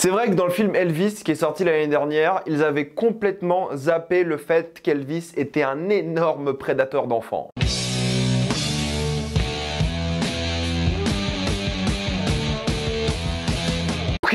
C'est vrai que dans le film Elvis qui est sorti l'année dernière, ils avaient complètement zappé le fait qu'Elvis était un énorme prédateur d'enfants.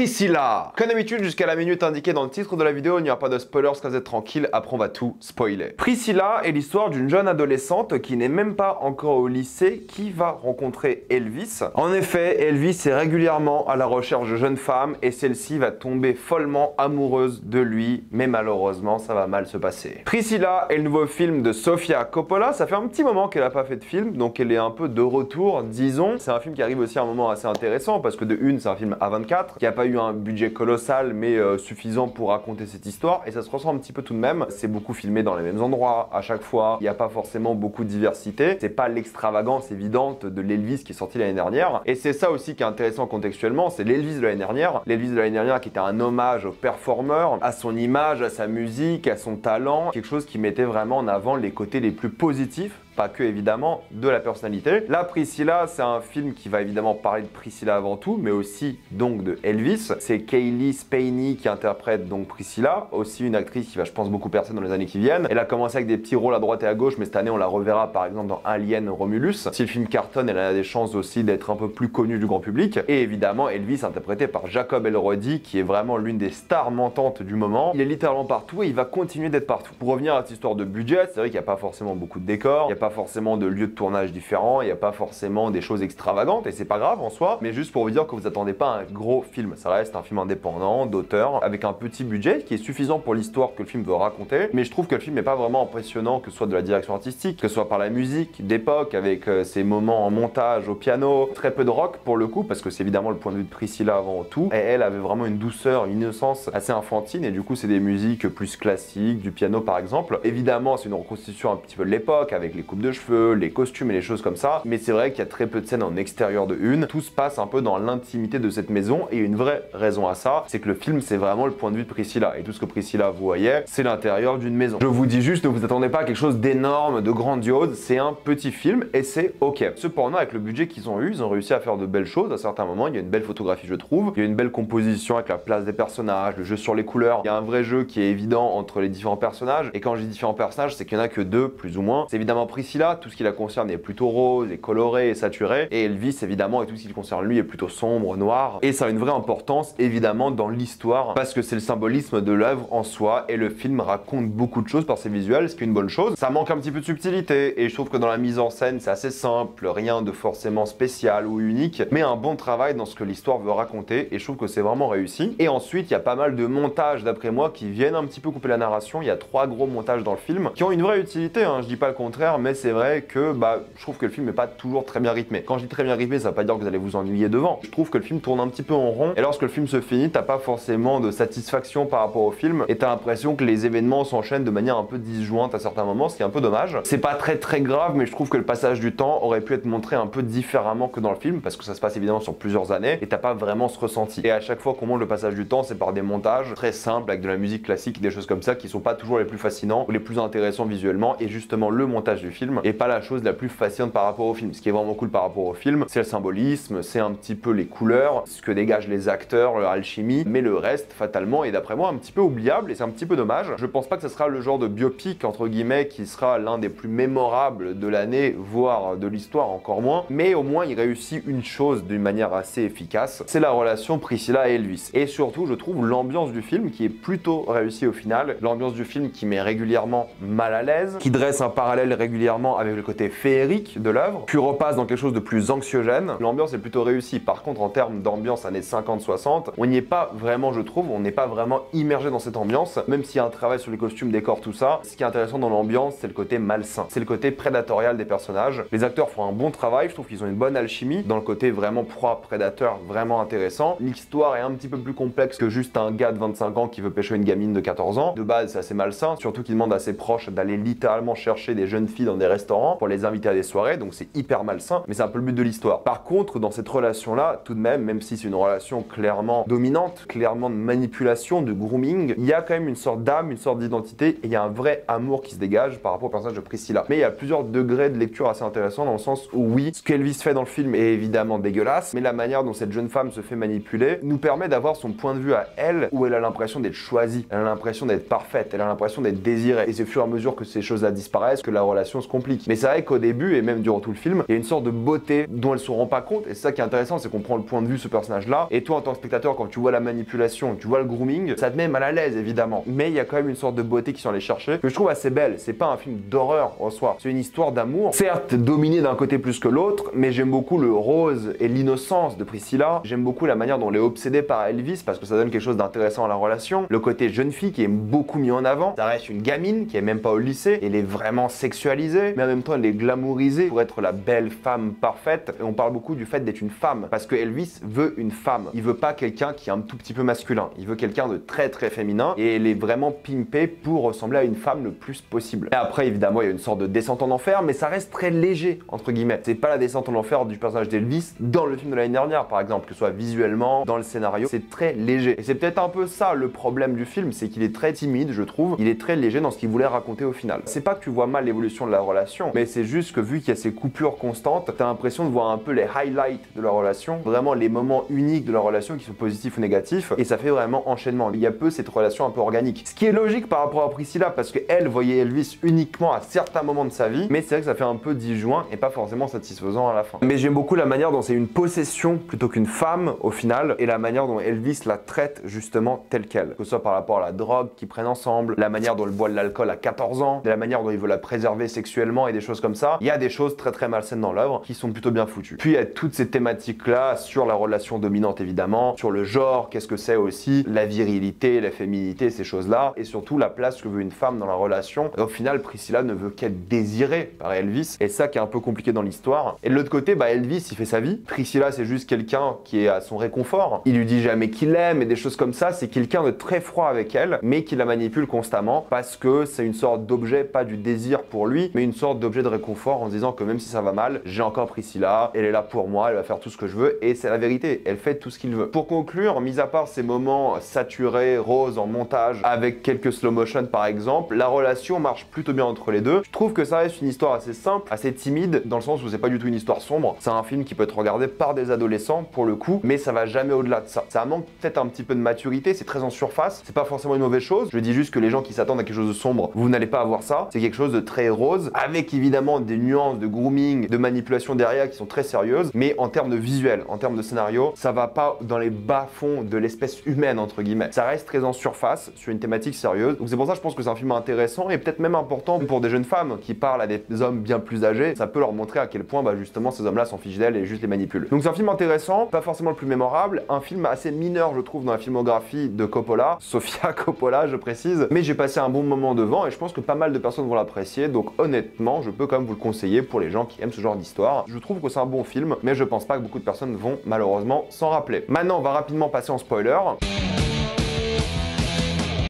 Priscilla Comme d'habitude, jusqu'à la minute indiquée dans le titre de la vidéo, il n'y aura pas de spoilers, tranquille, après on va tout spoiler. Priscilla est l'histoire d'une jeune adolescente qui n'est même pas encore au lycée, qui va rencontrer Elvis. En effet, Elvis est régulièrement à la recherche de jeunes femmes et celle-ci va tomber follement amoureuse de lui, mais malheureusement, ça va mal se passer. Priscilla est le nouveau film de Sofia Coppola, ça fait un petit moment qu'elle n'a pas fait de film, donc elle est un peu de retour, disons. C'est un film qui arrive aussi à un moment assez intéressant, parce que de une, c'est un film A24, qui a pas eu un budget colossal, mais euh, suffisant pour raconter cette histoire. Et ça se ressent un petit peu tout de même. C'est beaucoup filmé dans les mêmes endroits à chaque fois. Il n'y a pas forcément beaucoup de diversité. C'est pas l'extravagance évidente de l'Elvis qui est sorti l'année dernière. Et c'est ça aussi qui est intéressant contextuellement. C'est l'Elvis de l'année dernière. L'Elvis de l'année dernière qui était un hommage au performeur, à son image, à sa musique, à son talent. Quelque chose qui mettait vraiment en avant les côtés les plus positifs pas que évidemment de la personnalité. Là, Priscilla, c'est un film qui va évidemment parler de Priscilla avant tout, mais aussi donc de Elvis. C'est Kaylee Spaney qui interprète donc Priscilla, aussi une actrice qui va, je pense, beaucoup percer dans les années qui viennent. Elle a commencé avec des petits rôles à droite et à gauche, mais cette année, on la reverra par exemple dans Alien Romulus. Si le film cartonne, elle a des chances aussi d'être un peu plus connue du grand public. Et évidemment, Elvis interprété par Jacob Elordi, qui est vraiment l'une des stars montantes du moment. Il est littéralement partout et il va continuer d'être partout. Pour revenir à cette histoire de budget, c'est vrai qu'il n'y a pas forcément beaucoup de décors, pas forcément de lieux de tournage différents, il n'y a pas forcément des choses extravagantes, et c'est pas grave en soi, mais juste pour vous dire que vous attendez pas un gros film. Ça reste un film indépendant, d'auteur, avec un petit budget qui est suffisant pour l'histoire que le film veut raconter, mais je trouve que le film n'est pas vraiment impressionnant, que ce soit de la direction artistique, que ce soit par la musique d'époque, avec euh, ces moments en montage au piano, très peu de rock pour le coup, parce que c'est évidemment le point de vue de Priscilla avant tout, et elle avait vraiment une douceur, une innocence assez enfantine, et du coup c'est des musiques plus classiques, du piano par exemple. Évidemment c'est une reconstitution un petit peu de l'époque, avec les de cheveux, les costumes et les choses comme ça. Mais c'est vrai qu'il y a très peu de scènes en extérieur de une. Tout se passe un peu dans l'intimité de cette maison et une vraie raison à ça, c'est que le film c'est vraiment le point de vue de Priscilla et tout ce que Priscilla voyait, c'est l'intérieur d'une maison. Je vous dis juste, ne vous attendez pas à quelque chose d'énorme, de grandiose, c'est un petit film et c'est ok. Cependant, avec le budget qu'ils ont eu, ils ont réussi à faire de belles choses à certains moments. Il y a une belle photographie, je trouve. Il y a une belle composition avec la place des personnages, le jeu sur les couleurs. Il y a un vrai jeu qui est évident entre les différents personnages. Et quand je dis différents personnages, c'est qu'il y en a que deux, plus ou moins. C'est évidemment Priscilla tout ce qui la concerne est plutôt rose, et coloré et saturé. Et Elvis, évidemment, et tout ce qui le concerne lui est plutôt sombre, noir. Et ça a une vraie importance, évidemment, dans l'histoire, parce que c'est le symbolisme de l'œuvre en soi. Et le film raconte beaucoup de choses par ses visuels, ce qui est une bonne chose. Ça manque un petit peu de subtilité, et je trouve que dans la mise en scène, c'est assez simple, rien de forcément spécial ou unique, mais un bon travail dans ce que l'histoire veut raconter, et je trouve que c'est vraiment réussi. Et ensuite, il y a pas mal de montages, d'après moi, qui viennent un petit peu couper la narration. Il y a trois gros montages dans le film, qui ont une vraie utilité, hein, je dis pas le contraire, mais c'est vrai que bah, je trouve que le film n'est pas toujours très bien rythmé. Quand je dis très bien rythmé, ça ne veut pas dire que vous allez vous ennuyer devant. Je trouve que le film tourne un petit peu en rond, et lorsque le film se finit, t'as pas forcément de satisfaction par rapport au film, et t'as l'impression que les événements s'enchaînent de manière un peu disjointe à certains moments, ce qui est un peu dommage. C'est pas très très grave, mais je trouve que le passage du temps aurait pu être montré un peu différemment que dans le film, parce que ça se passe évidemment sur plusieurs années, et t'as pas vraiment ce ressenti. Et à chaque fois qu'on montre le passage du temps, c'est par des montages très simples, avec de la musique classique, des choses comme ça, qui sont pas toujours les plus fascinants ou les plus intéressants visuellement, et justement le montage du film est pas la chose la plus fascinante par rapport au film. Ce qui est vraiment cool par rapport au film, c'est le symbolisme, c'est un petit peu les couleurs, ce que dégagent les acteurs, leur alchimie, mais le reste, fatalement, est d'après moi un petit peu oubliable et c'est un petit peu dommage. Je pense pas que ce sera le genre de biopic, entre guillemets, qui sera l'un des plus mémorables de l'année, voire de l'histoire encore moins, mais au moins il réussit une chose d'une manière assez efficace, c'est la relation Priscilla et Elvis. Et surtout, je trouve l'ambiance du film qui est plutôt réussie au final, l'ambiance du film qui met régulièrement mal à l'aise, qui dresse un parallèle régulièrement avec le côté féerique de l'œuvre, puis repasse dans quelque chose de plus anxiogène. L'ambiance est plutôt réussie. Par contre, en termes d'ambiance années 50-60, on n'y est pas vraiment, je trouve, on n'est pas vraiment immergé dans cette ambiance, même s'il y a un travail sur les costumes, décors, tout ça. Ce qui est intéressant dans l'ambiance, c'est le côté malsain. C'est le côté prédatorial des personnages. Les acteurs font un bon travail, je trouve qu'ils ont une bonne alchimie dans le côté vraiment proie, prédateur, vraiment intéressant. L'histoire est un petit peu plus complexe que juste un gars de 25 ans qui veut pêcher une gamine de 14 ans. De base, c'est assez malsain, surtout qu'il demande à ses proches d'aller littéralement chercher des jeunes filles dans des restaurants pour les inviter à des soirées, donc c'est hyper malsain, mais c'est un peu le but de l'histoire. Par contre, dans cette relation-là, tout de même, même si c'est une relation clairement dominante, clairement de manipulation, de grooming, il y a quand même une sorte d'âme, une sorte d'identité, et il y a un vrai amour qui se dégage par rapport au personnage de Priscilla. Mais il y a plusieurs degrés de lecture assez intéressants dans le sens où oui, ce qu'Elvis fait dans le film est évidemment dégueulasse, mais la manière dont cette jeune femme se fait manipuler nous permet d'avoir son point de vue à elle, où elle a l'impression d'être choisie, elle a l'impression d'être parfaite, elle a l'impression d'être désirée. Et c'est au fur et à mesure que ces choses-là disparaissent que la relation complique. Mais c'est vrai qu'au début, et même durant tout le film, il y a une sorte de beauté dont elle se rend pas compte, et c'est ça qui est intéressant, c'est qu'on prend le point de vue de ce personnage-là, et toi en tant que spectateur, quand tu vois la manipulation, tu vois le grooming, ça te met mal à l'aise évidemment. Mais il y a quand même une sorte de beauté qui sont allés chercher, que je trouve assez belle. C'est pas un film d'horreur en soi, c'est une histoire d'amour, certes dominée d'un côté plus que l'autre, mais j'aime beaucoup le rose et l'innocence de Priscilla. J'aime beaucoup la manière dont elle est obsédée par Elvis parce que ça donne quelque chose d'intéressant à la relation. Le côté jeune fille qui est beaucoup mis en avant. Ça reste une gamine qui est même pas au lycée. Elle est vraiment sexualisée, mais en même temps elle est glamourisée pour être la belle femme parfaite. Et on parle beaucoup du fait d'être une femme parce que Elvis veut une femme. Il veut pas quelqu'un qui est un tout petit peu masculin. Il veut quelqu'un de très très féminin et elle est vraiment pimpée pour ressembler à une femme le plus possible. Et après évidemment il y a une sorte de descente en enfer, mais ça reste très léger entre guillemets. C'est pas la descente en enfer du personnage d'Elvis dans le film de l'année dernière par exemple, que ce soit visuellement, dans le scénario, c'est très léger. Et c'est peut-être un peu ça le problème du film, c'est qu'il est très timide, je trouve. Il est très léger dans ce qu'il voulait raconter au final. C'est pas que tu vois mal l'évolution de la relation, mais c'est juste que vu qu'il y a ces coupures constantes, t'as l'impression de voir un peu les highlights de la relation, vraiment les moments uniques de la relation qui sont positifs ou négatifs, et ça fait vraiment enchaînement. Il y a peu cette relation un peu organique. Ce qui est logique par rapport à Priscilla, parce qu'elle voyait Elvis uniquement à certains moments de sa vie, mais c'est vrai que ça fait un peu disjoint et pas forcément satisfaisant à la fin. Mais j'aime beaucoup la manière dont c'est une possession plutôt qu'une femme au final, et la manière dont Elvis la traite justement telle qu'elle. Que ce soit par rapport à la drogue qu'ils prennent ensemble, la manière dont elle boit de l'alcool à 14 ans, la manière dont il veut la préserver sexuellement et des choses comme ça. Il y a des choses très très malsaines dans l'œuvre qui sont plutôt bien foutues. Puis il y a toutes ces thématiques là sur la relation dominante évidemment, sur le genre, qu'est-ce que c'est aussi, la virilité, la féminité, ces choses-là, et surtout la place que veut une femme dans la relation. Et au final, Priscilla ne veut qu'être désirée par Elvis, et ça qui est un peu compliqué dans l'histoire. Et de l'autre côté, bah Elvis, il fait sa vie. Priscilla, c'est juste quelqu'un qui est à son réconfort. Il lui dit jamais qu'il l'aime et des choses comme ça. C'est quelqu'un de très froid avec elle, mais qui la manipule constamment parce que c'est une sorte d'objet, pas du désir pour lui, mais une sorte d'objet de réconfort en se disant que même si ça va mal, j'ai encore Priscilla, elle est là pour moi, elle va faire tout ce que je veux, et c'est la vérité, elle fait tout ce qu'il veut. Pour conclure, mis à part ces moments saturés, roses en montage, avec quelques slow motion par exemple, la relation marche plutôt bien entre les deux. Je trouve que ça reste une histoire assez simple, assez timide, dans le sens où c'est pas du tout une histoire sombre. C'est un film qui peut être regardé par des adolescents pour le coup, mais ça va jamais au-delà de ça. Ça manque peut-être un petit peu de maturité, c'est très en surface, c'est pas forcément une mauvaise chose. Je dis juste que les gens qui s'attendent à quelque chose de sombre, vous n'allez pas avoir ça. C'est quelque chose de très rose, avec évidemment des nuances de grooming, de manipulation derrière qui sont très sérieuses, mais en termes de visuel, en termes de scénario, ça va pas dans les bas-fonds de l'espèce humaine, entre guillemets. Ça reste très en surface, sur une thématique sérieuse. Donc c'est pour ça que je pense que c'est un film intéressant et peut-être même important pour des jeunes femmes qui parlent à des hommes bien plus âgés. Ça peut leur montrer à quel point, bah, justement, ces hommes-là sont fidèles et juste les manipulent. Donc c'est un film intéressant, pas forcément le plus mémorable, un film assez mineur, je trouve, dans la filmographie de Coppola, Sofia Coppola, je précise, mais j'ai passé un bon moment devant et je pense que pas mal de personnes vont l'apprécier, donc honnêtement, je peux quand même vous le conseiller pour les gens qui aiment ce genre d'histoire. Je trouve que c'est un bon film, mais je pense pas que beaucoup de personnes vont malheureusement s'en rappeler. Maintenant, on va rapidement passer en spoiler.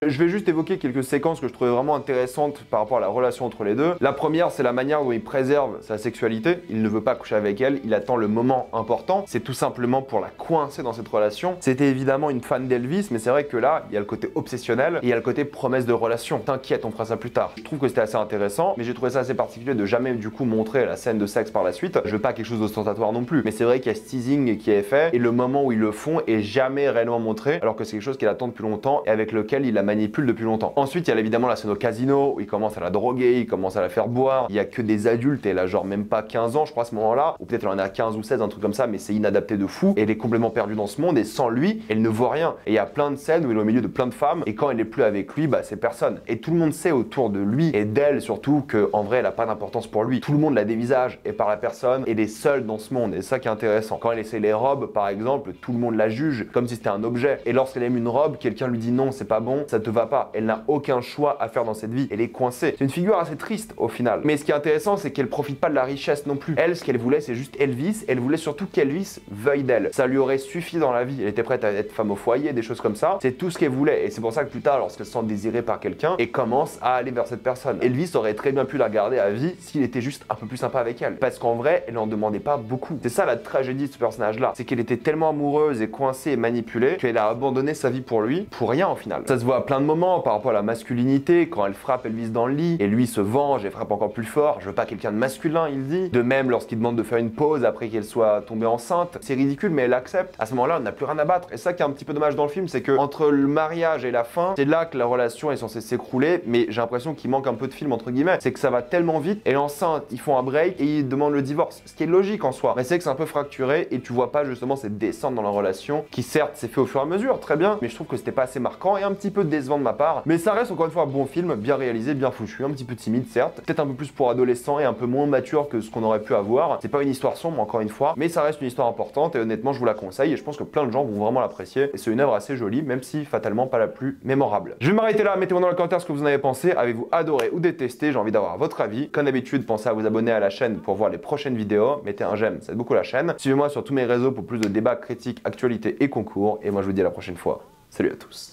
Je vais juste évoquer quelques séquences que je trouvais vraiment intéressantes par rapport à la relation entre les deux. La première, c'est la manière dont il préserve sa sexualité. Il ne veut pas coucher avec elle, il attend le moment important. C'est tout simplement pour la coincer dans cette relation. C'était évidemment une fan d'Elvis, mais c'est vrai que là, il y a le côté obsessionnel et il y a le côté promesse de relation. T'inquiète, on fera ça plus tard. Je trouve que c'était assez intéressant, mais j'ai trouvé ça assez particulier de jamais du coup montrer la scène de sexe par la suite. Je veux pas quelque chose d'ostentatoire non plus, mais c'est vrai qu'il y a ce teasing qui est fait et le moment où ils le font est jamais réellement montré, alors que c'est quelque chose qu'il attend depuis longtemps et avec lequel il a manipule depuis longtemps. Ensuite, il y a évidemment la scène au casino où il commence à la droguer, il commence à la faire boire. Il y a que des adultes et là, genre même pas 15 ans, je crois, à ce moment-là, ou peut-être elle en a 15 ou 16, un truc comme ça, mais c'est inadapté de fou. Elle est complètement perdue dans ce monde et sans lui, elle ne voit rien. Et il y a plein de scènes où il est au milieu de plein de femmes et quand elle est plus avec lui, bah c'est personne. Et tout le monde sait autour de lui et d'elle surtout que en vrai, elle a pas d'importance pour lui. Tout le monde la dévisage et par la personne et est seule dans ce monde. Et ça qui est intéressant. Quand elle essaie les robes, par exemple, tout le monde la juge comme si c'était un objet. Et lorsqu'elle aime une robe, quelqu'un lui dit non, c'est pas bon, va pas. Elle n'a aucun choix à faire dans cette vie. Elle est coincée. C'est une figure assez triste au final. Mais ce qui est intéressant, c'est qu'elle profite pas de la richesse non plus. Elle, ce qu'elle voulait, c'est juste Elvis. Elle voulait surtout qu'Elvis veuille d'elle. Ça lui aurait suffi dans la vie. Elle était prête à être femme au foyer, des choses comme ça. C'est tout ce qu'elle voulait. Et c'est pour ça que plus tard, lorsqu'elle se sent désirée par quelqu'un, et commence à aller vers cette personne. Elvis aurait très bien pu la garder à vie s'il était juste un peu plus sympa avec elle. Parce qu'en vrai, elle n'en demandait pas beaucoup. C'est ça la tragédie de ce personnage-là. C'est qu'elle était tellement amoureuse et coincée et manipulée qu'elle a abandonné sa vie pour lui, pour rien au final. Ça se voit à de moments par rapport à la masculinité, quand elle frappe Elvis dans le lit, et lui se venge et frappe encore plus fort. Je veux pas quelqu'un de masculin, il dit. De même, lorsqu'il demande de faire une pause après qu'elle soit tombée enceinte, c'est ridicule, mais elle accepte. À ce moment-là, on n'a plus rien à battre. Et ça qui est un petit peu dommage dans le film, c'est que entre le mariage et la fin, c'est là que la relation est censée s'écrouler, mais j'ai l'impression qu'il manque un peu de film entre guillemets. C'est que ça va tellement vite, et enceinte, ils font un break et ils demandent le divorce. Ce qui est logique en soi. Mais c'est que c'est un peu fracturé et tu vois pas justement cette descente dans la relation qui certes s'est fait au fur et à mesure, très bien, mais je trouve que c'était pas assez marquant et un petit peu de ma part. Mais ça reste encore une fois un bon film, bien réalisé, bien foutu, un petit peu timide certes, peut-être un peu plus pour adolescents et un peu moins mature que ce qu'on aurait pu avoir. C'est pas une histoire sombre encore une fois, mais ça reste une histoire importante et honnêtement je vous la conseille et je pense que plein de gens vont vraiment l'apprécier. Et c'est une œuvre assez jolie, même si fatalement pas la plus mémorable. Je vais m'arrêter là, mettez-moi dans les commentaires ce que vous en avez pensé. Avez-vous adoré ou détesté? J'ai envie d'avoir votre avis. Comme d'habitude, pensez à vous abonner à la chaîne pour voir les prochaines vidéos. Mettez un j'aime, ça aide beaucoup la chaîne. Suivez-moi sur tous mes réseaux pour plus de débats, critiques, actualités et concours. Et moi je vous dis à la prochaine fois. Salut à tous.